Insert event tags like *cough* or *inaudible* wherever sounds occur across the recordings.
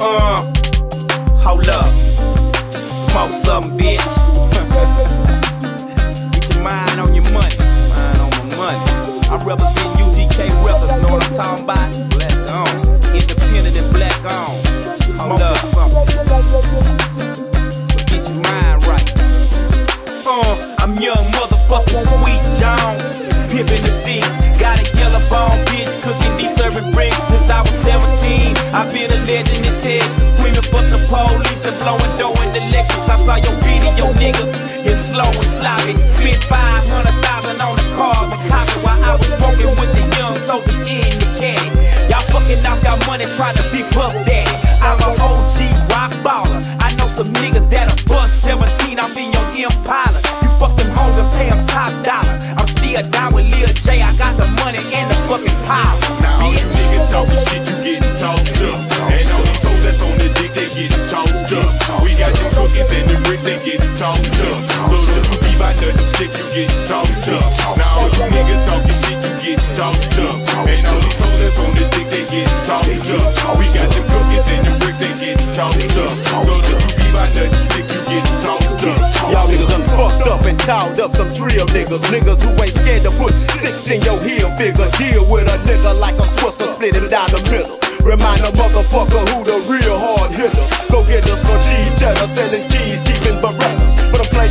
Uh, hold up. Smoke something, bitch. *laughs* Get your mind on your money. Mind on my money. I represent UGK Records, know what I'm talking about? Black on. Independent and black on. Hold up. So get your mind right. Uh, I'm young motherfucking sweet John. Pimpin' the six, got a yellow bone bitch cooking these serving bricks since I was 17. Nigga. It's slow and sloppy. Spent 500,000 on the car and copy while I was smoking with the young soldiers in the caddy. Y'all fucking off y'all money trying to be puff daddy. I'm a OG rock baller. I know some niggas that'll bust 17 off in your Impala. You fucking hoes and pay top dollar. I'm still down with Lil J. I got the money and the fucking power. Now all you niggas talking shit, slick, you getting tossed up. Now all niggas talking shit, you tossed up. And all these hoes that's on dick, they tossed up. We got them cookies and the bricks, they tossed up. If you be by nothing slick, you tossed up. Y'all niggas done fucked up and called up some drill niggas. Niggas who ain't scared to put six in your heel figure. Deal with a nigga like a Swisher, split him down the middle. Remind a motherfucker who the real hard hitters. Go get us from cheese cheddar, selling keys, keeping Berettas.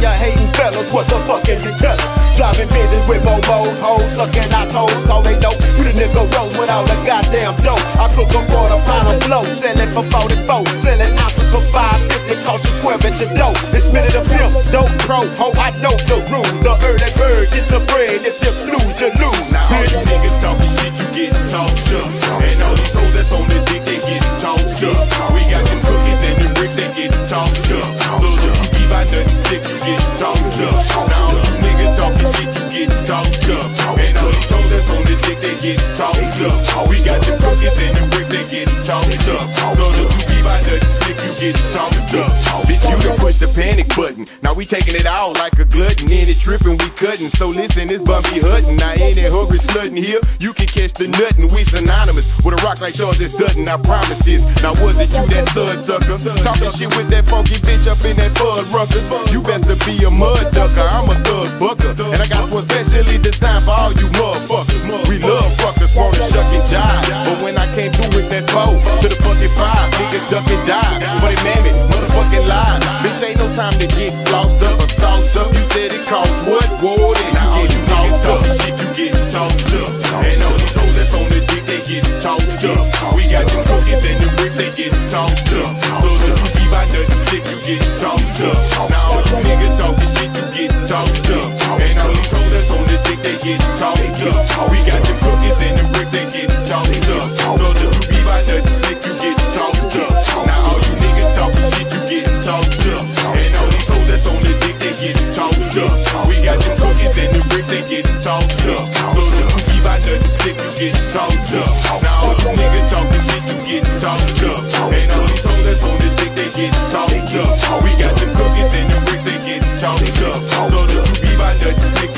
For the player hating fellas, what the fuck can you tell us? Driving bitches with bobos, hoes, sucking our toes, cause they know we the nigga rolls without a goddamn dough. I cook a quarter pound of blow, selling for 44, selling ounces for 550, cost you 12 at your dough. It's minute of pimp, dope pro, ho, I know up. So if you be by you tossed up. Bitch, you done push the panic button. Now we taking it out like a glutton. In it tripping, we cutting. So listen, this Bumpy Hutton. Now ain't that hungry slutting here. You can catch the nuttin'. We synonymous with a rock like Charles S. Dutton. I promise this. Now was it you that sud sucker? Talking shit with that funky bitch up in that bud rucker. You best to be a mud ducker. I'm a thug bucker. 55, niggas duck and dive. But it mammy, motherfucking lies. Bitch, ain't no time to get lost up or sauced up. You said it cost what? Whoa, then you get tossed up. Shit, you get tossed up. And all these hoes that's on the dick, they get tossed up. We got the cookies and the bricks, they get tossed up. So up. And all these hoes that's on this dick, they get tossed up. We got them cookies and them bricks, they get tossed up. So the you be by nothing,